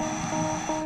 Música